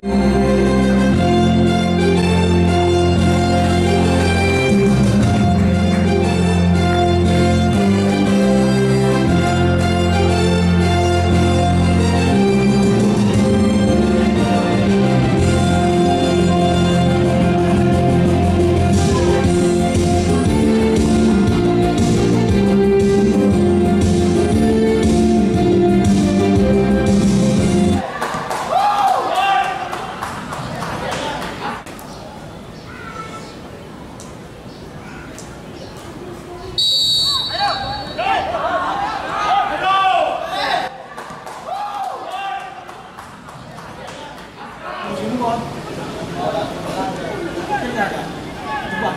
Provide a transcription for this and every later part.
you.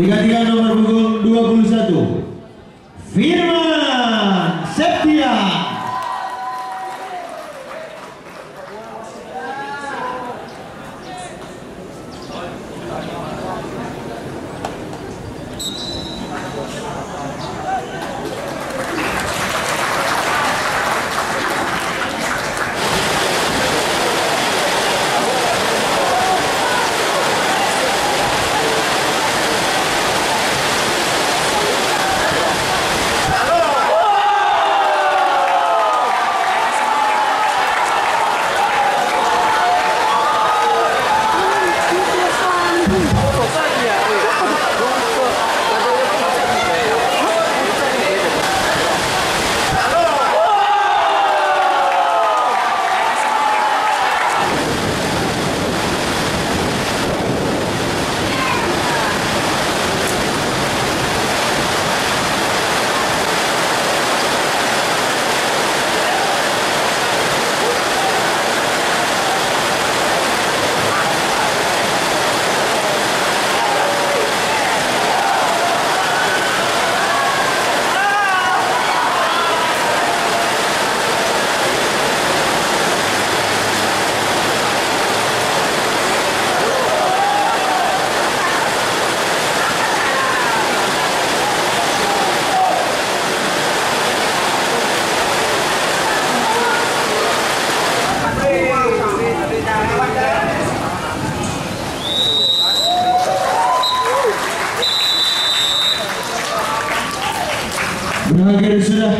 Digantikan nomor punggung 21 Firman Septia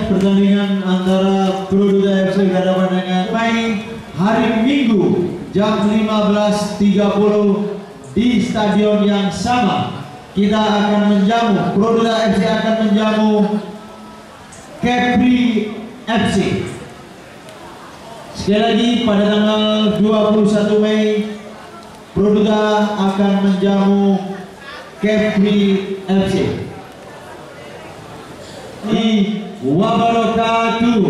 pertandingan antara Produda FC berhadapan dengan Mai hari Minggu jam 15.30 di stadion yang sama. Kita akan menjamu Produda FC akan menjamu Kepri FC. Sekali lagi pada tanggal 21 Mei Produda akan menjamu Kepri FC. Di wabarakatuh.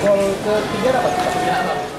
Gol ketiga dapat.